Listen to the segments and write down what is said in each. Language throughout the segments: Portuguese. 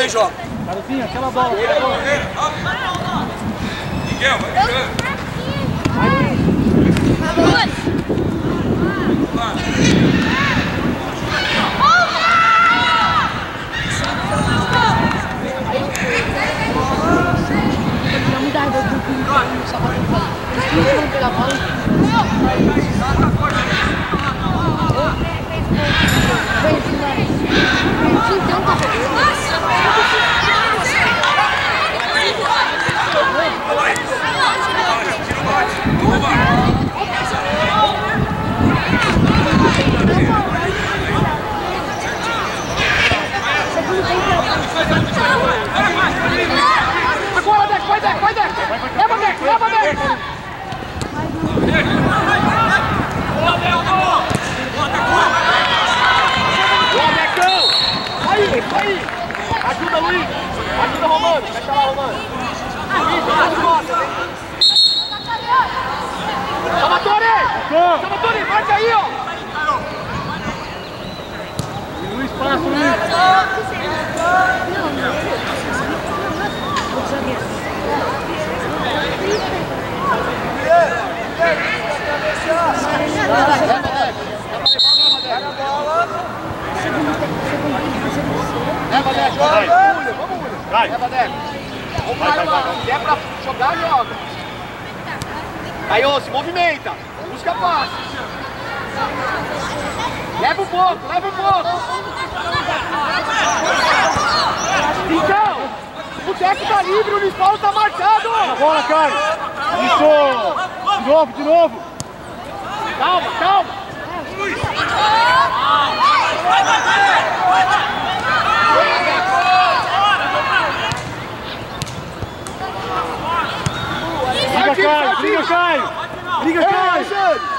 Segura e joga. Carozinho, aquela bola. aquela bola. Miguel, vai jogando. A bola. Então Agora, Deco. Leva, Deco, leva, Deco. Boa, Decão. Aí. Ajuda, Luiz. Ajuda, Romano. Fecha lá, Romano. Luiz, tá de costas, hein? Salvatore! Salvatore, marca aí, ó. Luiz, passa, Luiz. Leva, Deco. Vai. Vamos, William, vamos, William. Vai. Leva, Deco. Vamos Vai, vai, vai, vai. Se é pra jogar, joga. Aí, ô, se movimenta. Busca passe. Leva um pouco, leva um pouco. Então, o Deco tá livre, o Paulo tá marcado. Bola, Caio. Isso. De novo, de novo. Calma, calma. Liga, Liga, Caio. Liga, Caio.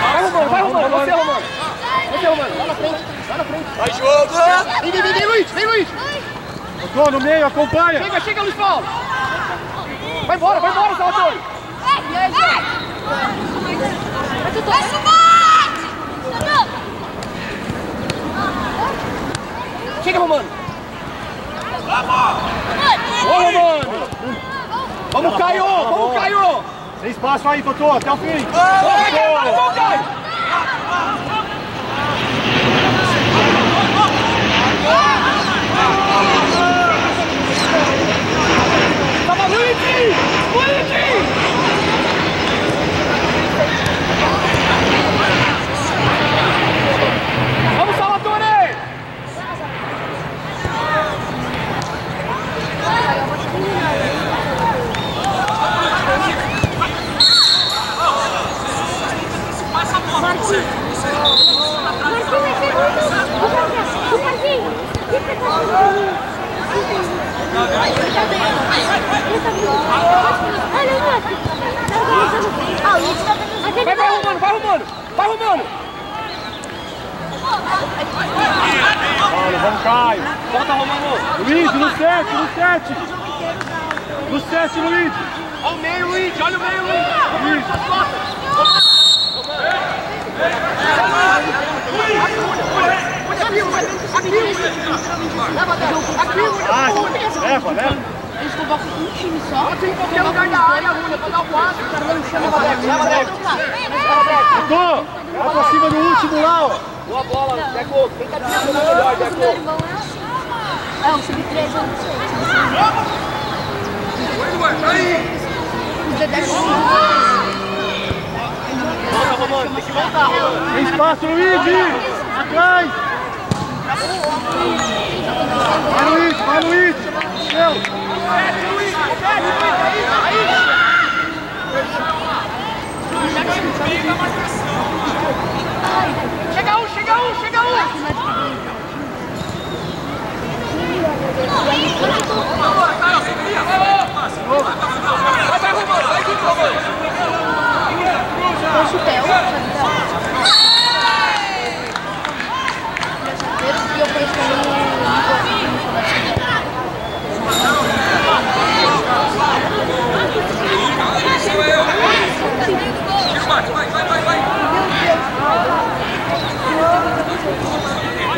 Vai, Romano, vai, Romano. Você, Romano. Você, Romano. Vai na frente, vai na frente. Vai, jogo. Vem, vem, vem, vem, Luiz. Vem, Luiz. Tô no meio, acompanha. Chega, chega, Luiz Paulo. Vai embora, vai embora, Salvador. Chega, Romano. Ô, Romano. Vamos, Caio. Vamos, Caio. Tem espaço aí, Totô, até o fim. Vai, Caio, vai, vai, Caio. Tava Luigi! Luigi!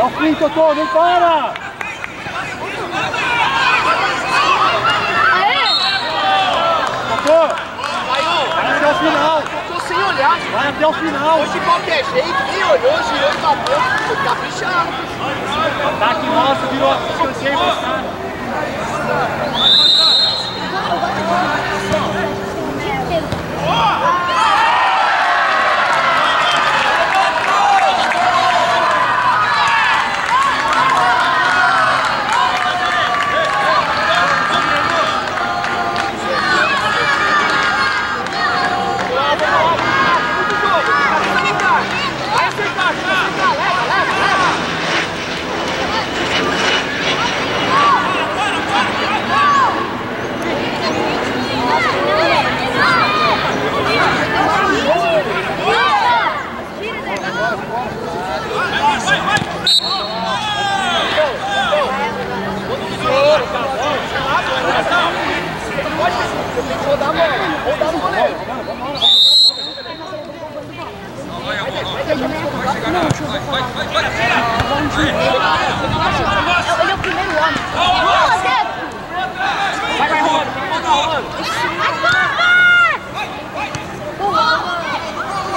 É o fim, Totô! Não para! Totô! Vai até o final! Tô sem olhar. Vai até o final! Hoje de qualquer jeito, nem olhou, girou e bateu. Foi caprichado. Ataque nosso, virou escanteio pros caras. Vai acertar, vai acertar. Leva, leva, leva.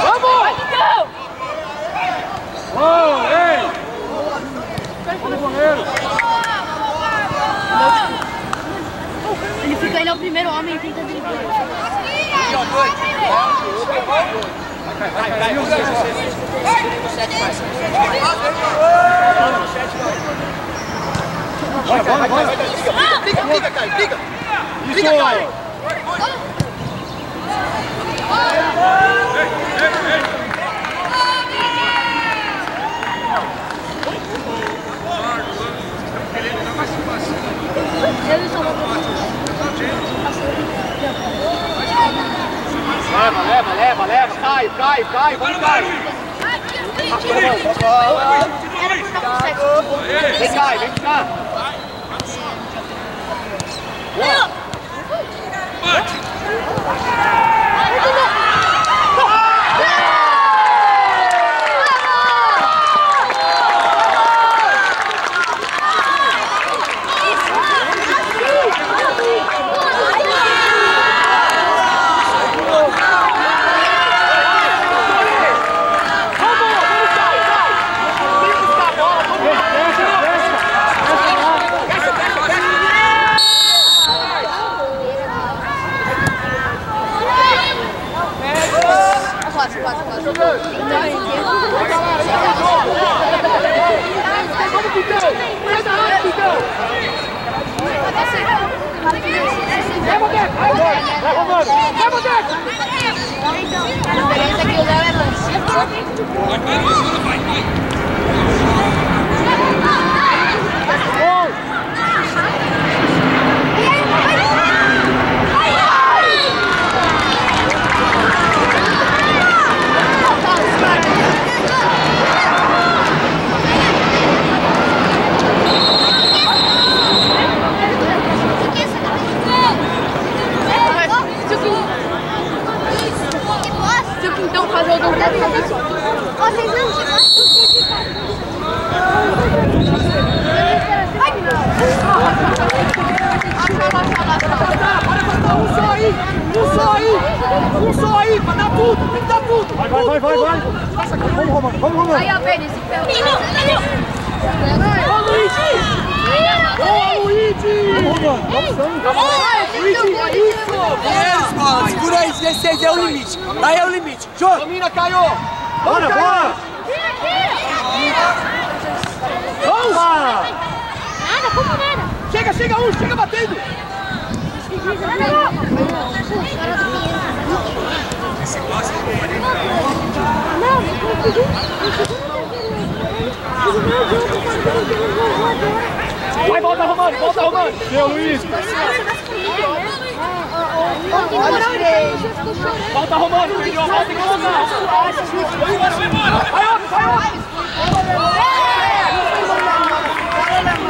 Rodar goleiro. Ele é o primeiro homem. Vai, vai, Romano. Volta, Romano. Vamos! Ô, ei! Vamos, goleiro! Ele fica, ele é o primeiro homem e tenta driblar. Vai, vai, vai! Briga, briga, Caio, briga! Briga, Isso! Caio! Ele só Leva, leva, leva, leva. Caio, Caio, Caio, vamos, sexo. Vem, Caio, vem cá. Vamos, Isso! Eles, bola. Segura aí, 16 é o limite. Aí é o limite. Joga. Domina, Caio! Bora, bora. Vamos! Nada, como nada. Chega, chega um, chega batendo! Vai, volta, Romano, volta, Romano! Seu Luiz. Volta, Romano, perdeu, volta e volta! Vai, outro, vai, outro!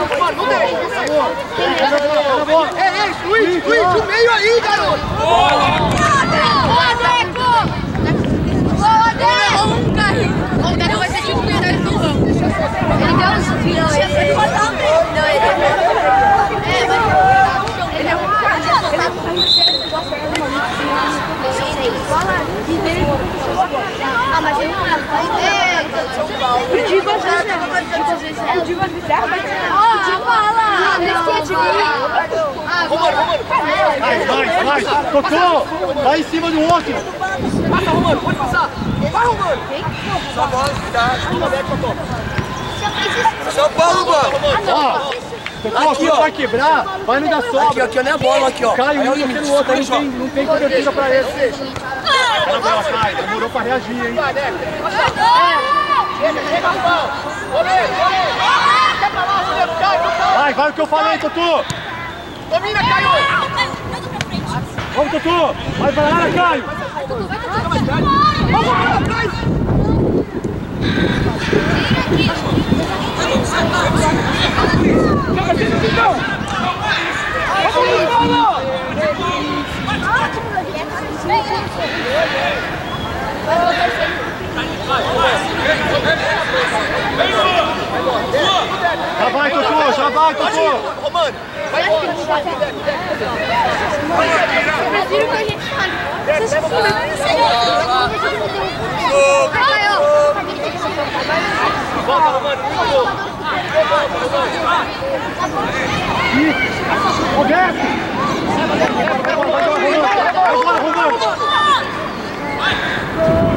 Romano, não deixa, não deixa! A. Ei, ei, Luiz, Luiz, o meio aí, garoto! Boa, Deco! Boa, Deco! Um carrinho. Ah, mas ele não é. É, às vezes, né? Eu digo às vezes, Ó, bola! Ah, Romano, Romano, Vai, vai, vai. Tocou. Vai em cima do outro. passa, Romano, pode passar! Vai, Romano! Só bola, cuidado. Toma, Beto, tocou! São Paulo, mano. Ó. Tocou, Aqui, aqui, ó. vai quebrar. Vai no da Aqui, sobra. aqui, ó, não é bola, aqui, ó. Caio, Aí é o um pelo outro. Não Joga. tem, não tem cobertura pra ele. Olha a bola, Caio. Demorou pra reagir, hein. Vai! Chega, chega, Rafael! Goleiro, goleiro! Quer pra lá, goleiro, cai, Tutu! Vai, vai o que eu falei, Tutu. Domina, Caio! Vamos, Tutu. Vai pra lá, Caio. Vamos, Romano, atrás! Chega, chega, Vitão! Vamos, Romano! Já vai, Tutu. Já vai, Tutu. Romano, vai embora! Prefiro que a gente fale. Vocês Volta, Romano, por favor! Roberto. Vai, vai,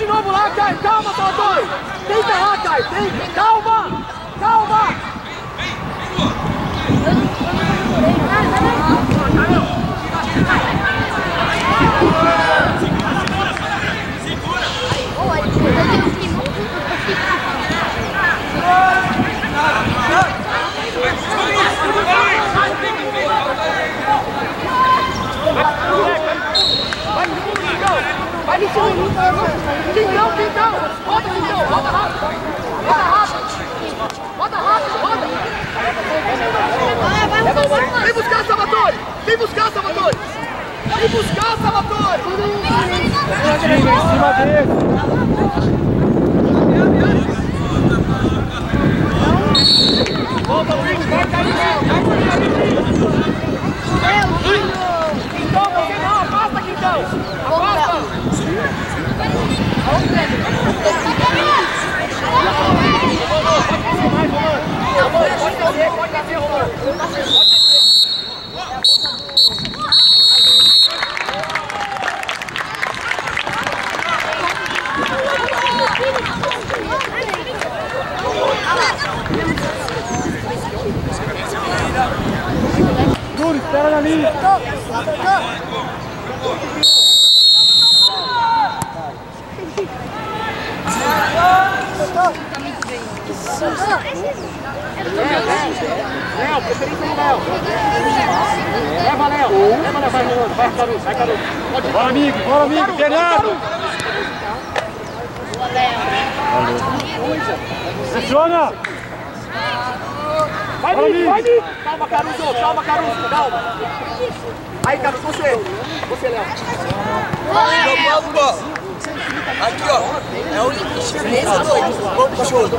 de novo lá, Caio! Calma, Salvador! Tenta lá, Caio! Tenta! Calma! Calma! Vai, no segundo! Quintão, Quintão! Roda, Quintão! Roda rápido! Roda rápido! Roda rápido! Roda! Vem buscar, Salvatore! Vem buscar, Salvatore! Vem buscar, Salvatore! Tira em cima dele. Volta, Luiz! Vai cair! Vai cair! Oh, my God. Leva, Léo. Leva, Léo. Vai, Rolando. Vai, Caruso. Vai, Caruso. Bora, amigo, bora, amigo. Bernardo. Pressiona. Vai, Nick, vai. Nick. Calma, Caruso. Calma, Caruso. Calma. Aí, Caruso, você. Você, Léo. Vamos, vamos. Aqui, ó. É o limite. Beleza, doido. Vamos, cachorro.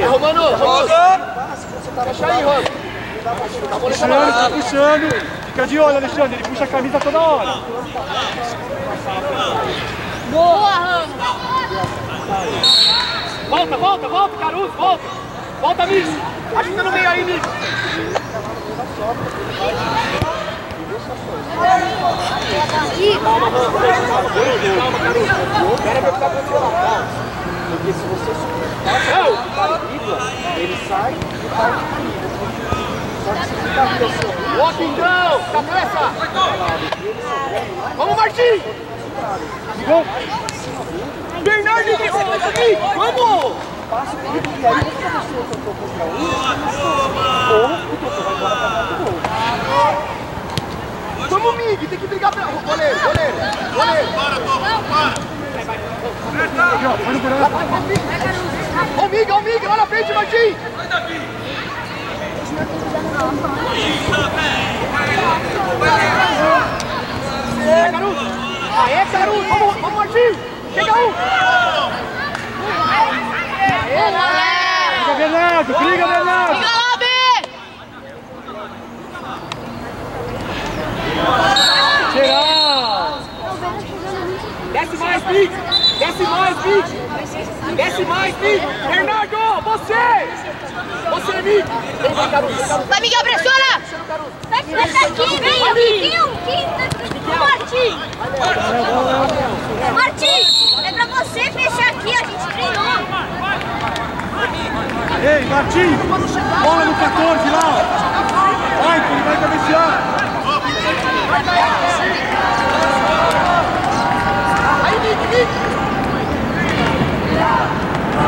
É, Romano. Romano. Joga. Fecha aí, Romano. Tá Puxando, tá puxando. Fica de olho, Alexandre. Ele puxa a camisa toda hora. Boa, Ramos. Volta, volta, volta, Caruso. Volta. Volta, Miss. Ajuda no meio aí, Miss. Calma, Ramos. Calma, Caruso. Espera ver o que tá acontecendo lá. Calma. Porque se você subir ele sai e vai no perigo. Só que se ficar aqui assim, ó. Pindão! Cabeça! Vamos, Martim! Bernardo Nick! Vamos! Passa o e aí você contra um, ou o vai embora pra dentro do gol. Vamos, Mig! Tem que brigar pela... Goleiro, goleiro! Goleiro! Aqui, ó. Vai no buraco. Ó o Mig, ó o Mig! Lá na frente, Martim! É, Caruso! Aê, Caruso! Vamos, vamos, Martim! Chega um! Boa, Léo. Briga, Bernardo. Briga, lá, B. Geral. Desce mais, Mig! Desce mais, Mig! Desce mais, Mig! Bernardo, você! Você, Mig! Vem, Caruso! Vai, Miguel, pressiona. Fecha aqui, vem, Miguel. Martim. Martim, é pra você fechar aqui, a gente treinou. Ei, Martim. Bola no 14 lá. ó. Vai, que ele vai cabecear. Aí, Mig!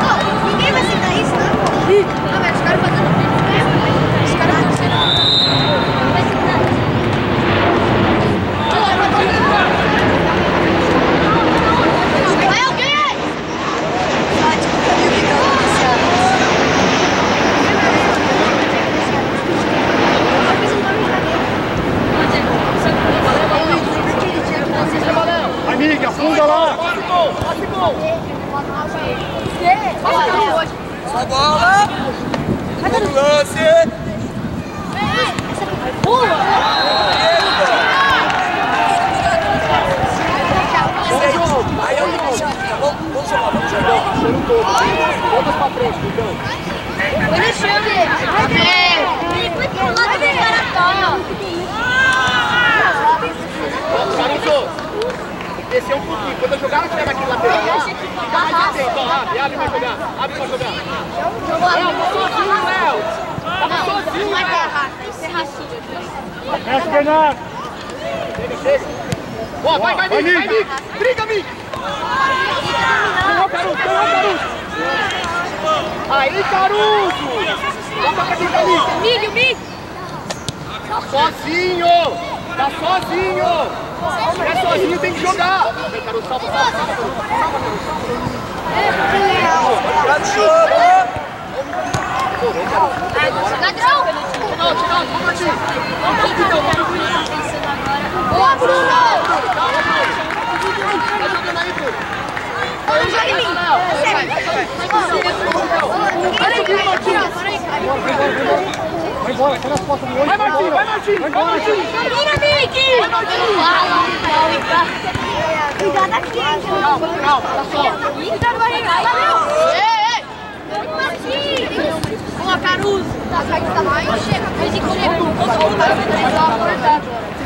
Ó, ninguém vai sentar isso, né? Não, velho, Vai embora, sai nas costas do olho. Vai, Martim, vai, Martim! Vai, Martim! Vira, Mig. Vai, Martim! Cuidado aqui, hein, Calma, calma, olha só! Cuidado, barriga. Ei, ei. Martim. Boa, Caruso. Tá, sai que tá mais. Chega, chega, chega. Vamos voltar, vai dar uma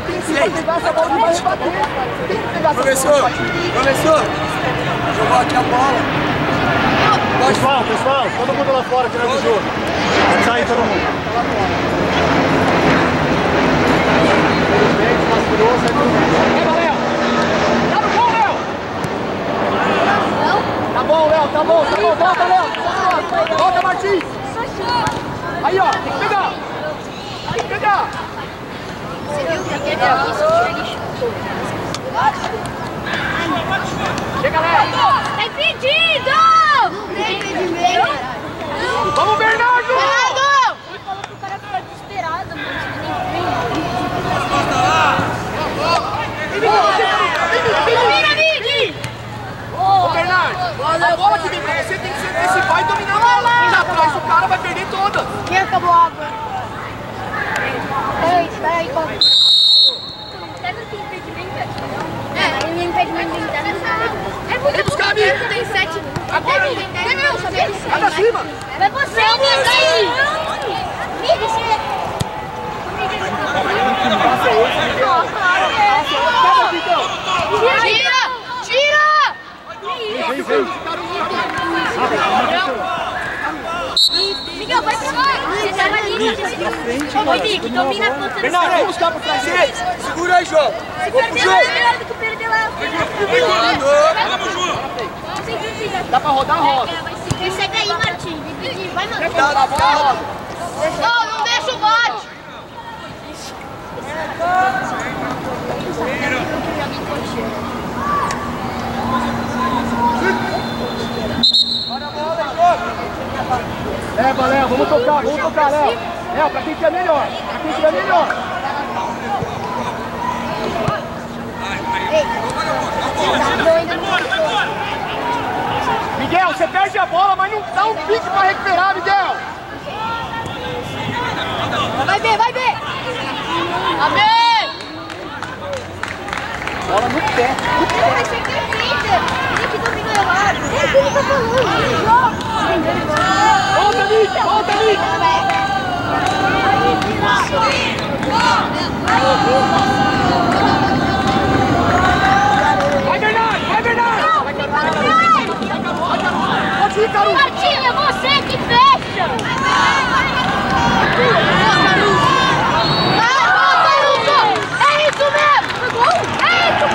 Tem que pegar essa bola e vai rebater! Tem que pegar essa bola Professor, professor. Jogou aqui a bola. Pessoal, pessoal, todo mundo lá fora tirando o jogo. Sai todo mundo. É, Léo! Tá no Léo! Tá bom, Léo, tá bom, tá bom, volta, Léo! Volta, Martins! Aí, ó, tem que pegar! Tem que pegar! Você viu que é isso? Chega, Léo! Tá impedido! Tá impedido! Vamos, Bernardo. Bernardo! Ele falou pro cara ficar desesperado, Domina, Vicky! Ô, Bernardo, a bola que vem pra você tem que se antecipar e dominar a bola. E atrás o cara vai perder todas. Quem acabou a água? Peraí, peraí, calma. É, ele impedimento tem que É muito Vem buscar, amigo. Tem sete. Agora. Não, não, só tem sete. Vai pra cima. Vai você, amigo, aí! Amigo, você... Tira! Tira! Vem, vem. Miguel, vai pra lá! Você tava ali, Ô, Nick, domina a ponta do Bernardo, vem buscar trás dele. Segura aí, João. Se Vamos pro perder lá, jogo. melhor do que perder lá. Dá pra rodar, roda. Segue aí, Martim. Vai, mano. Dá, dá, dá, roda. Não, não deixa o bote. Leva, Léo, vamos tocar, vamos tocar, Léo. Léo, pra quem tiver melhor. Pra quem tiver melhor. Miguel, você perde a bola, mas não dá um pique pra recuperar, Miguel. Vai ver, vai ver. Amém. Bola no pé. É o que ele tá falando. Volta, Nick, volta, Nick Bernardo, vai, Bernardo. É você que fecha! É isso mesmo! É isso,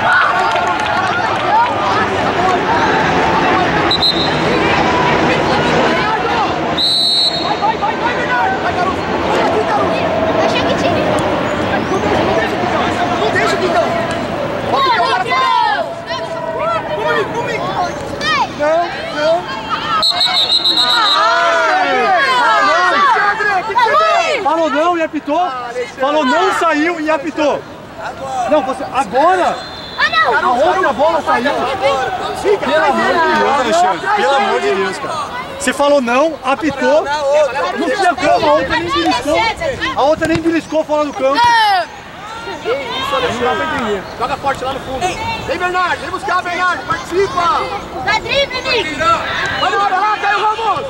Vai, vai, vai, vai, Bernardo. Vai, Caru. Vai aqui, Caru. pô! Achei que tinha. Não deixa, não deixa, Vitão. Não deixa, Vitão. Ó, Vitão, agora fala. Comigo, comigo. Não, não. Alexandre, o que que você deu? Falou não e apitou. Falou não e saiu e apitou. Não, você. Agora! Ah, não! A outra bola saiu. Pelo amor de Deus, Alexandre. Pelo amor de Deus, cara. Você falou não, apitou. Não tinha como, a outra nem beliscou. A outra nem beliscou fora do campo. Pra entender. Joga forte lá no fundo. Vem, Bernardo. Vem buscar, Bernardo. Participa. Dá drible, Nick! Vamos lá, lá, Caio Ramos.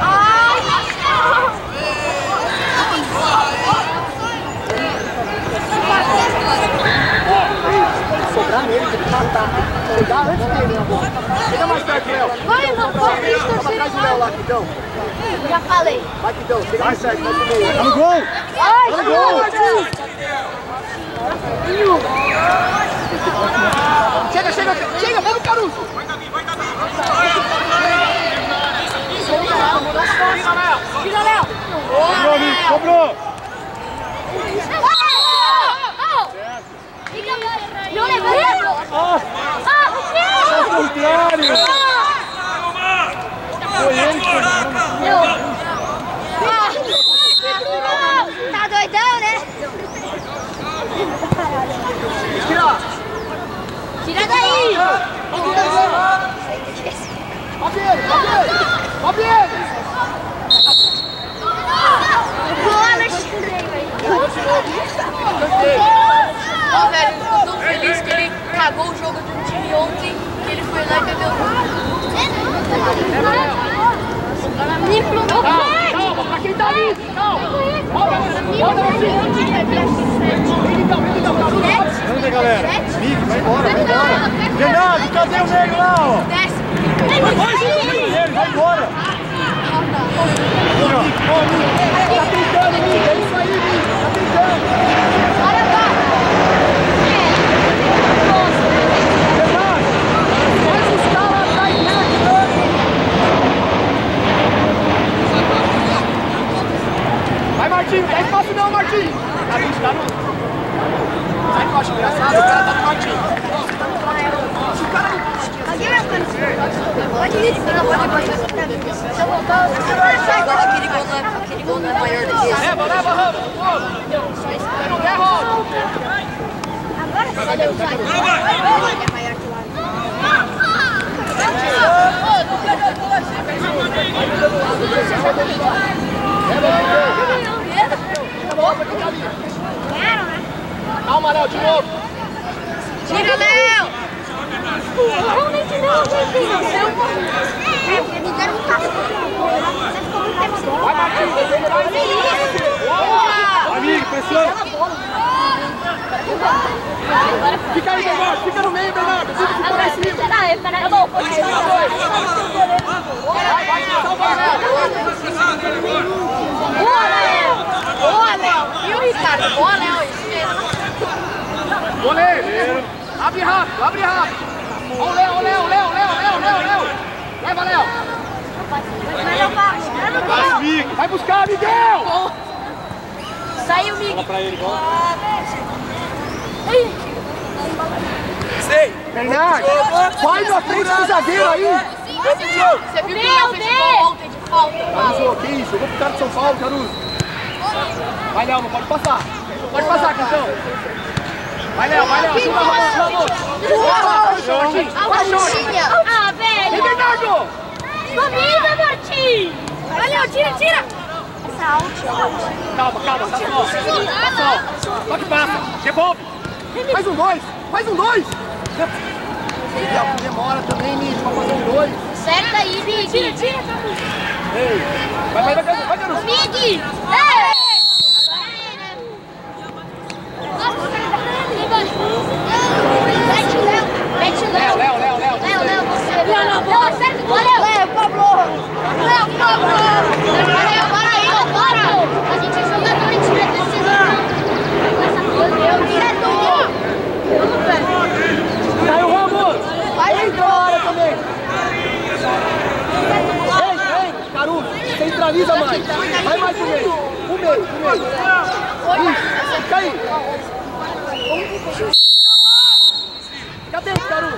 Ai, Sobrar nele, tem que matar. Pegar antes dele na bola. Chega mais perto, Léo. Vai, irmão, pode isso, Vamos atrás do Léo lá, Quitão. Já falei. Vai, Quitão. Chega mais perto, vai pro meio. Tá no gol! Ai, Tá no gol! Chega, chega, chega. Vamos, Caruso. Tira, Léo! Cobrou, Nick, cobrou! Não levanta! Ah, Ah, ao o quê? contrário! Foi ele que Ah, Tá doidão, né? Tira. Tira daí! Sobe quem tá ali. Calma. Volta. Vem, então, vem, então, Caruso. Anda, galera! Nick, vai embora, vai embora! Bernardo, cadê o negro lá, ó? Desce! Ele, vai embora! Aqui, ó. Ó, Nick. Tá tentando, Nick. É isso aí, Nick. Tá tentando. Bora, vai! Bernardo, faz os caras atrás Martinho, dá espaço não, Martinho. Caruso, Caruso. Sabe o que eu acho engraçado? O cara tá no Martinho. Se o cara Pode ir, pode, pode. Se eu voltar, aquele gol não é, aquele gol não é maior do que esse. leva, leva, Ramos. Se não der, rola. Agora cadê o Sai? É maior que lá. Ganharam, Calma, Léo, de novo. Tira, Léo! Realmente não, gente. É, porque me deram um sem Vai, Martinho. Boa! Amigo, pressiona. Fica aí, Bernardo. Fica no meio, Bernardo. Fica ficou lá em cima. Vai, vai, salva Léo. Boa, Léo! Boa, Léo! E o Ricardo? Boa, Léo! Goleiro. Abre rápido, abre rápido. Ó o Léo, ó o Léo, Léo, Léo, Léo, Léo, Léo. Leva, Léo. Vai, buscar, Miguel. Saiu o Mig. Fala pra ele, bola. Sei. Bernardo, vai na frente do zagueiro aí. Você viu que o Léo fez gol ontem de falta? Caruso, que isso? Eu vou pro cara de São Paulo, Caruso. Vai, Léo, não pode passar. Pode passar, Cantão. Vai, Léo, vai, Léo. Ajuda, Martinho. Vai, Martinho. Ah, velho! Bernardo. Domina, Martim! Valeu, tira, tira! Essa out, Calma, calma, tá só. Tá só. Só que passa. Devolve. Faz um dois. Faz um dois. Léo, demora também, Nisso, pra fazer um dois. Acerta aí! Tira, tira! Ei. Vai, vai, vai, vai, vai, Caruso. Mig! Ei! Mete o Léo! Mete o Léo, Léo! Léo, Léo, Léo. Léo, Léo, você! Léo, na bola! Acerta o Léo! Léo, Pablo! Léo, Pablo! Léo, para aí, ó, para! A gente é jogador, a gente vai precisar! Essa coisa, eu diretor! Vamos, velho! Saiu o Ramos. Vai embora também. Vem, vem, Caruso. Centraliza mais. Vai mais pro meio. Pro meio, pro meio. Isso, fica aí. Dentro, Caruso.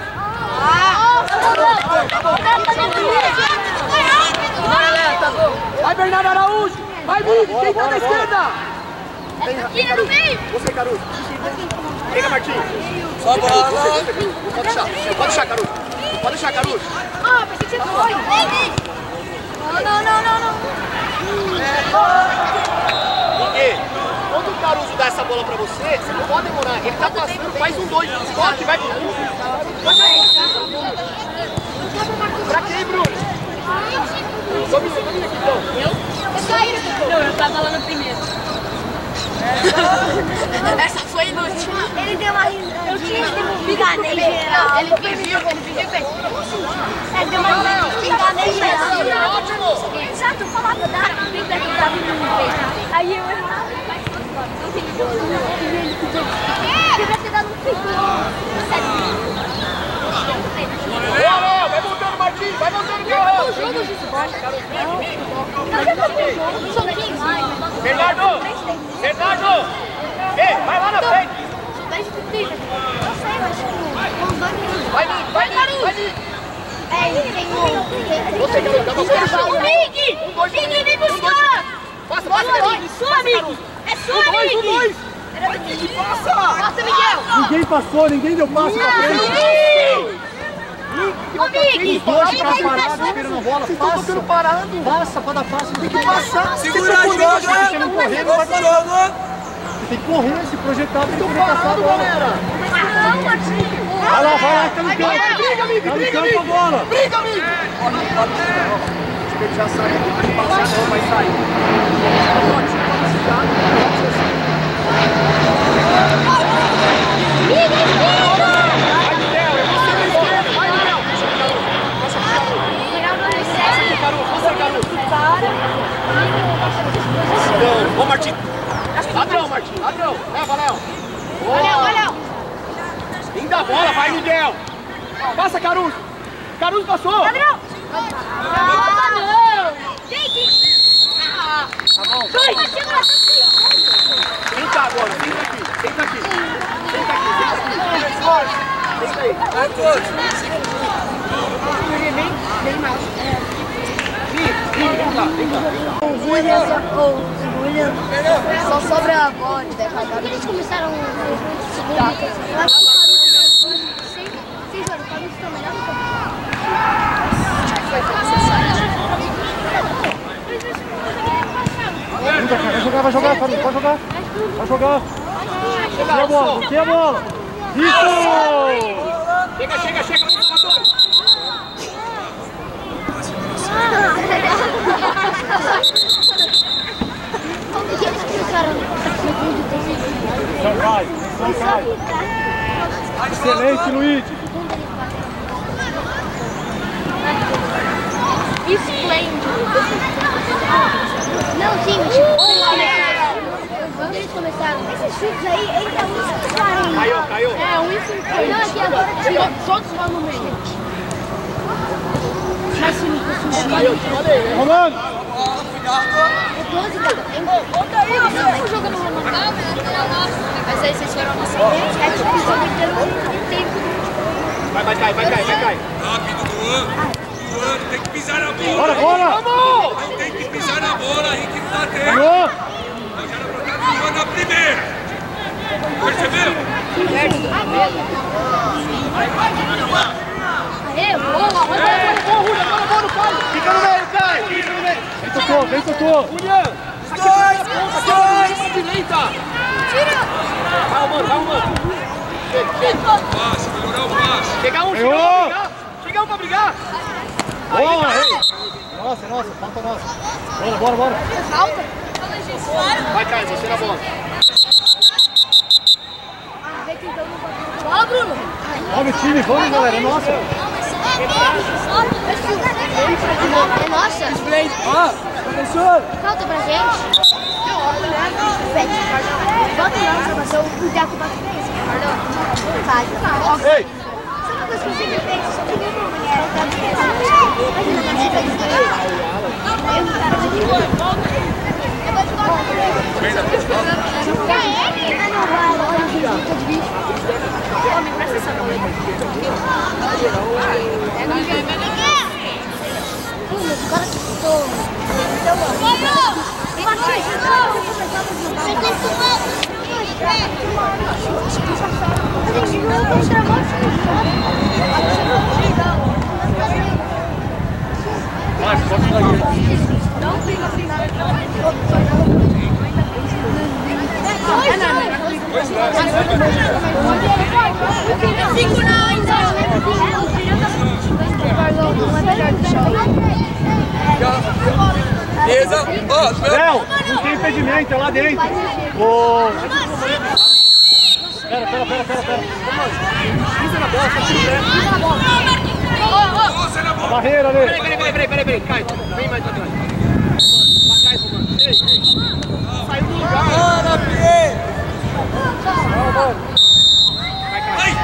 Vai, Bernardo Araújo. Vai, Vivi. Quem tá na esquerda? Tira no meio! Você, Caruso. Pega, Martinho. Só bola. Pode deixar. Pode deixar, Caruso. Pode deixar, Caruso. Ah, pensei que você foi! Não, não, não, não! Porque quando o Caruso dá essa bola pra você, você não pode demorar. Ele tá passando, faz um dois, toque, vai pro fundo. Pra quem, Bruno? Aqui então. Não, eu tava lá no primeiro. Essa foi inútil. Ele deu uma risadinha, enganei geral. Ele fingiu, ele fingiu. Ele deu uma risadinha, enganei geral. Exato, eu falava da briga do Davi não fez. Aí eu errava. E ele pediu. Devia ter dado um pico. Boa, Léo, vai voltando, Martins, vai voltando, Guerrão. O jogo de Não, já acabou o jogo. Não sou quem mais. Bernardo, Bernardo. Ei, vai lá na frente. Sou 10 de trilha. Eu sei, mas tipo. Vai, vai, vai. É, tem um. Você, dá uma bola no chão. Mig! Um, dois, Mig, vem buscar! Passa, passa, Mig! Sua, Mig! É sua, Um, dois, um, Mig! dois. Vai, passa. Passa, Miguel! Ninguém passou, ninguém deu passo pra frente. Ô, Mig! Os dois parados passou. esperando bola. Vocês estão Passa. tocando parado. Passa pra dar passe. Tem que passar. Segura a jogo. Você não correr, não vai. Você tem que correr, se projetar, tem que passar a Parado, bola. Vai lá, vai lá, tá no campo. briga, Tá no briga, campo a amigo. bola. Briga, que ele já saiu. Passar, não vai sair. Ô, Martim. Ladrão, Martim. Ladrão. É, Leva, Léo. Boa. Léo, Léo. Linda a bola. Vai, Miguel. Passa, Caruso. Caruso passou. Ladrão. Ah, não. Gente. Vem Tá bom. Dois. Senta agora. vem aqui. vem aqui. vem aqui. vem aqui. Vem aí. vem todos. Vem, vem, vem, Vem cá, vem cá o William só sobra a bola de decadado. Eles começaram. Eu acho que. O Caruso tá melhor Vai jogar, vai jogar, Farid, pode jogar. Vai jogar. Aqui a bola, aqui a bola. Isso! Chega, chega, chega, vamos jogadores. Como que eles começaram o segundo tempo? Não cai, não cai. Excelente, Luiz. Esplêndido. Não, sim, mas tipo, eles começaram. Eles. Esses chutes aí, entra um e 40. Caiu, caiu. É, um e 50. Não, aqui agora tira. Todos vão no meio. Mas se não fosse Romano! o 12, cara. Conta aí, você joga no Romano. Mas aí vocês foram nessa. É tipo, o jogo inteiro tempo. Vai, vai cair, vai cair, vai cair. Rápido, Luan. Luan, tem que pisar na Bora, bola. bora! Não tem que pisar na bola, Henrique não dá tempo. Era pra estar do Luan na primeira. Percebeu? Aê, boa, boa. Fica no meio, cai. Fica no meio. Vem, tocou, vem, tocou. Julian, aqui atrás da ponta, aqui atrás da direita. Calma, mano, calma, mano. Chega, chega. Passe, melhorar o passe. Chegar um, chegar um pra brigar. Chegar um pra brigar. Boa! Nossa, nossa, falta nossa. Bora, bora, bora. Vai, Caio, você na bola. Ó, Bruno. Vamos, time, vamos, galera. Nossa. É nossa. Ó, professor. Falta pra gente. Pede. Bota o nosso pra ser o Deco pra Faz. Ei! Só uma coisa que você fez, só que nenhuma mulher tá Imagina quando você fez isso. Eu, cara, eu vou te não vai, olha, fica de bicho. Homem, presta essa bola Pô, mas o cara que ficou. Então, ó. Patrick, não, eu vou começar a jogar. Você tem que A gente não vai chamar Vai, pode ficar aqui. Cinco não, Beleza? Ó, meu- Léo, não tem impedimento, é lá dentro. Ô... Pera, pera, pera, pera, pera. Pisa na bola, só tira o pé. Você na bola. Barreira, Peraí, Lê. peraí, peraí, peraí, peraí, peraí. Caio, vem mais atrás. Pra trás, Romano. Ei, ei. Saiu do lugar. Bora, Pierre. Vai, Caio.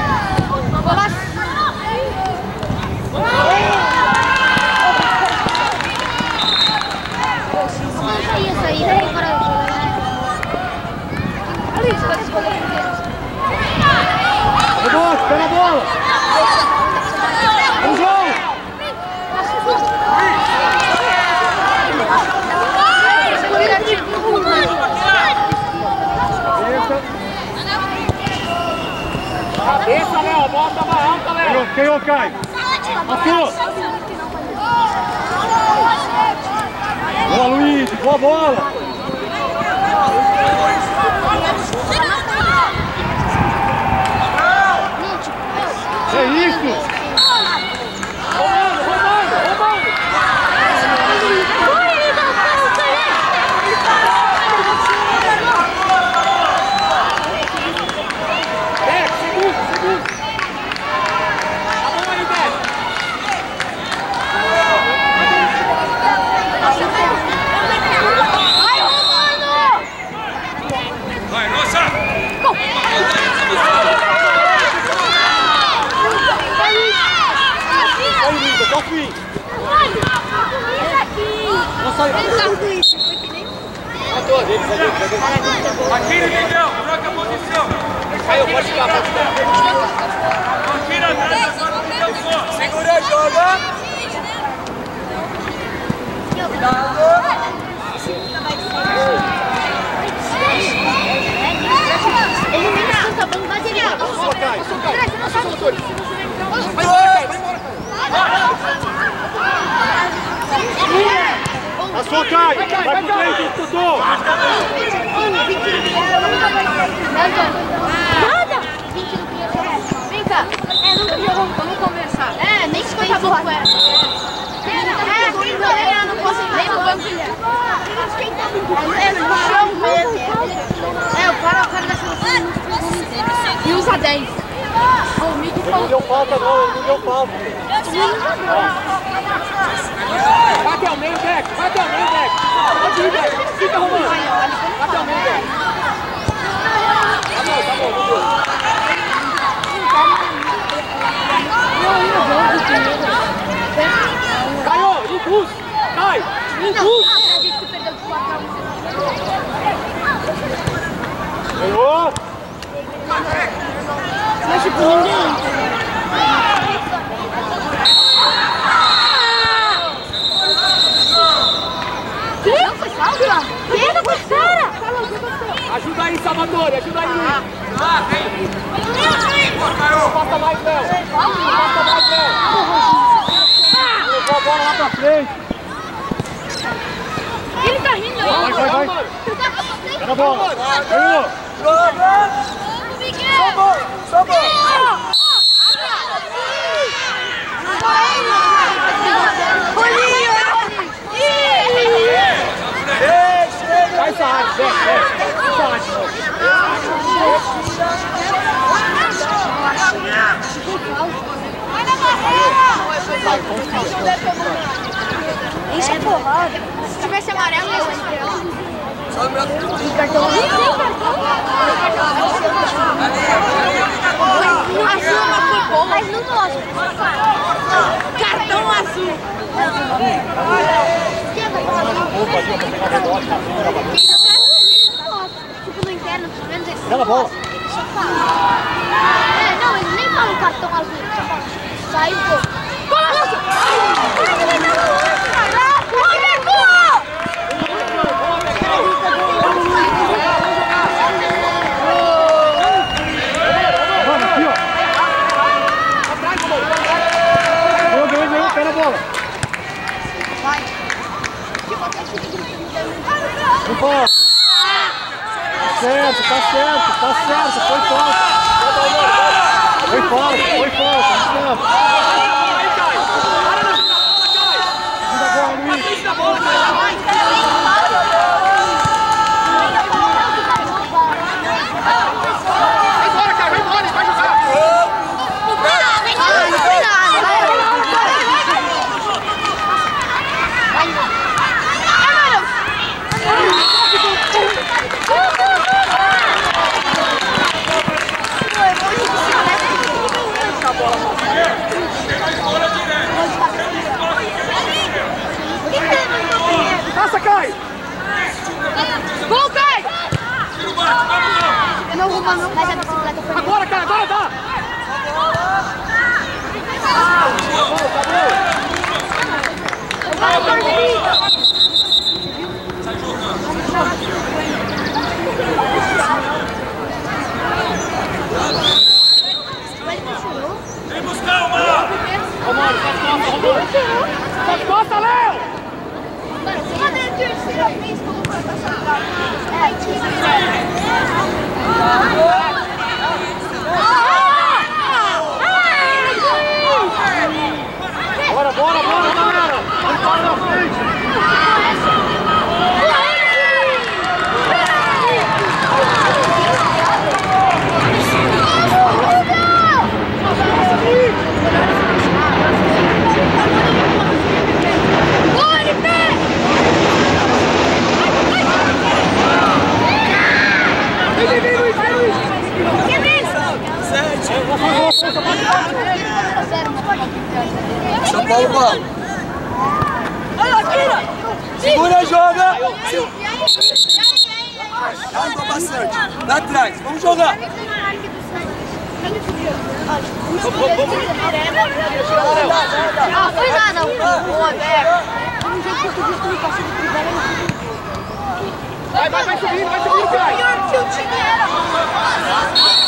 Vai. Isso aí, né? Para Olha isso, vai escolher Rebote, pega a bola. Vamos, João. Cabeça. Léo. A bola tava alta, Léo. Ganhou, ganhou, Caio. Passou. Boa, Luiz. Boa bola. É isso. Romano, Romano, Romano. Deck, segundo, segundo. A mão aí, Deck. Vai, nossa. Aí, Luiz, até o fim. Não sai. Salvador. Aqui, Miguel, troca a posição. Caiu, pode ficar, pode ficar. Não tira atrás da sua posição. Segura, joga. Ele nem canta bem, mas ele é. Sua, Caio. Vai A sua cai! Vai pro trem, Tutu! Nada! Vem cá. É, nunca jogou. Vamos conversar. É, nem 50 pouco era. É, quem goleira não posso nem no banco. É, no chão mesmo. É, o cara, o cara da seleção. E usa 10. O Mickey Ele não deu falta não, ele não deu falta. Bate ao meio, Deck. Bate ao meio, Deck. Pode ir, Deck. Fica arrumando. Bate ao meio, Deck. Tá bom, tá bom, vamos ver. Caiu, induz. Cai. Induz. Ganhou! Não foi falta? Pega com os caras! Ajuda aí, Salvador. Ajuda aí. Passa mais, Léo. Passa mais, Léo. Levou a bola lá pra frente. Ele tá rindo aí. Vai, vai, vai. Pega a bola. Ganhou! Sambou, sambou. Ei, chega. Vai área, desce, desce. Essa área de novo. Isso é porrada. Se tivesse amarelo, ia ser Só lembrar do Azul, mas foi bom. Mas no nosso. Cartão azul. Tipo no interno, pelo menos eles Pega a bola. só falam. É, não, eles nem falam cartão azul. Só falam. Sai, pô. Bola, Lúcio! Bora, bora, bora. Vamos para na frente. Vem, vem, vem, Luiz. Vai, Luiz. Sete. Zero, São Paulo, bola. Olha, tira! Segura, joga! Ajudou bastante. Lá atrás, vamos jogar. Ah, foi nada. Boa, Beco. Vai, vai, vai subindo, vai subindo. Pior que o time era.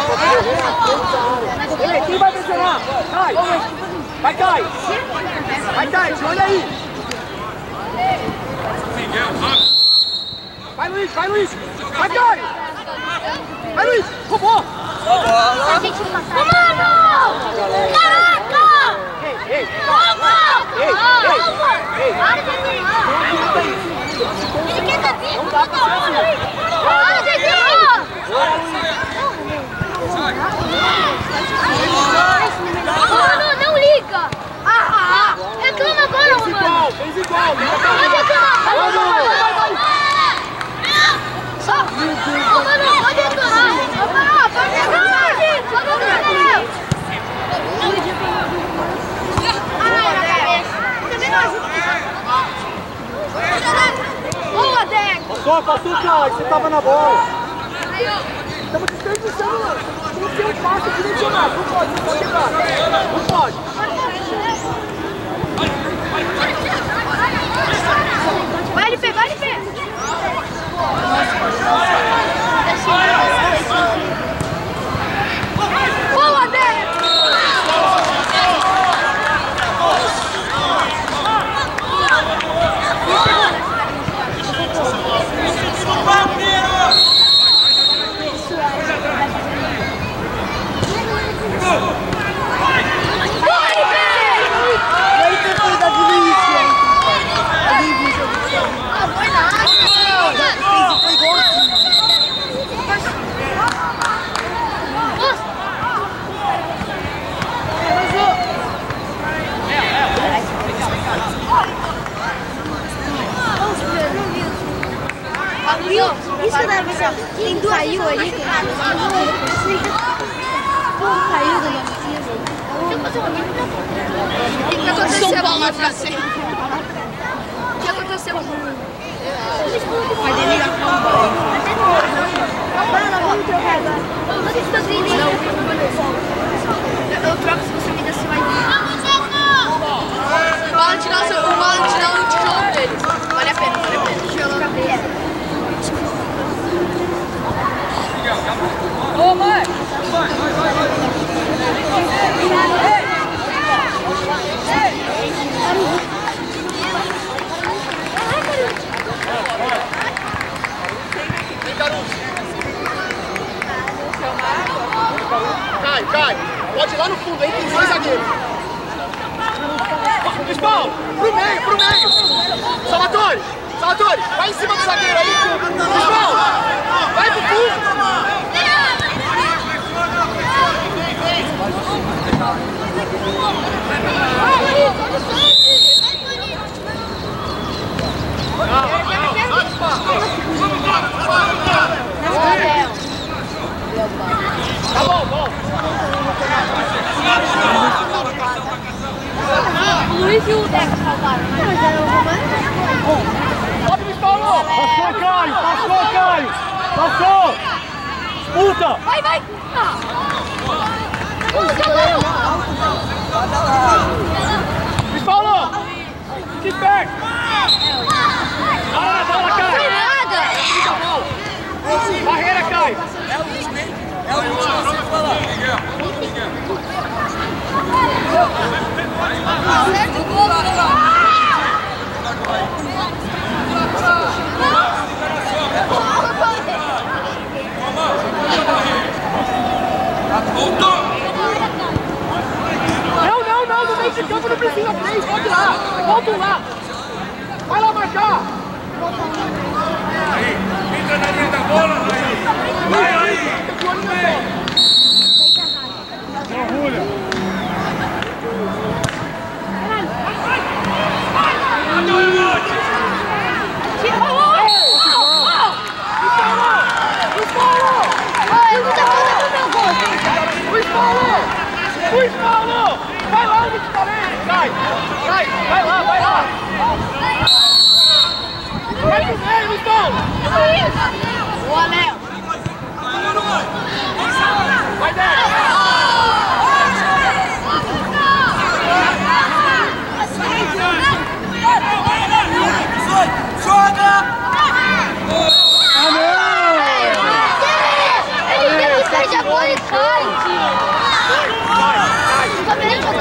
Ei, quem vai pressionar? Cai! Vai, Cai! Vai, Cai, olha aí! Vai, Luiz, vai, Luiz! Vai, Cai! Vai, Luiz! Roubou! Mano! Caraca! Ei, ei! Rouba! Ei, ei! Ei! Para de ganhar! Ele quer dar tempo toda hora! Para de ganhar! Mano, não liga! Ah, reclama agora, Fez mano! igual, fez igual! Pode reclamar! Só- mano, pode reclamar! Ah, pode reclamar! Pode reclamar! Ai, na cabeça! Também não ajuda! Boa, Deco! Passou, passou! Você tava na bola! Estamos desperdiçando, mano! Tem que ter um passe direcionado! Não pode, não pode quebrar! Não pode! Vai, LP, vai, LP! Boa, Deco! Sai, sai, vai lá, vai lá. Vai meio. Vai e me lembra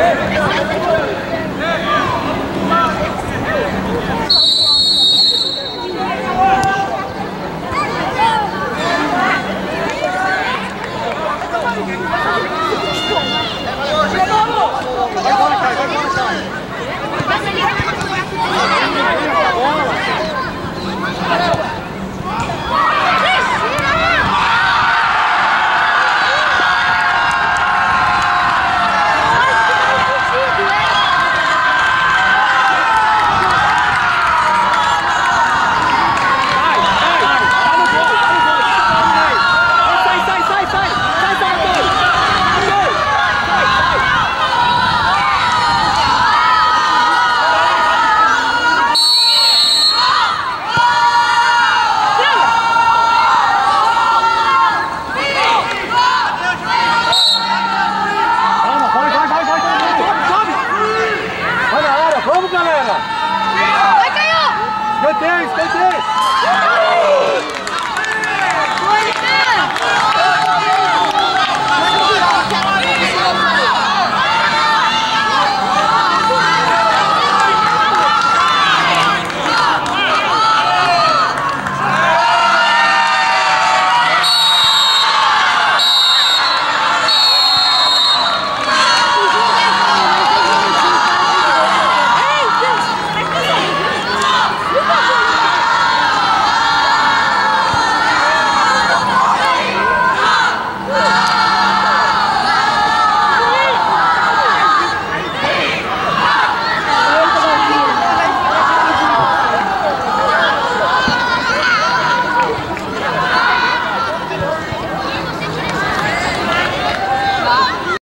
Hey!